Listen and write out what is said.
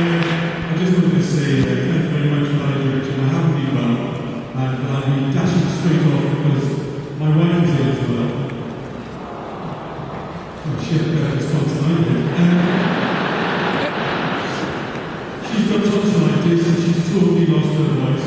I just wanted to say uh, thank you very much, for Father Richard, for having me back. And I'll be dashing straight off because my wife is here as well. Oh shit, that tonsillitis. she's got tonsillitis and she's totally lost her mind.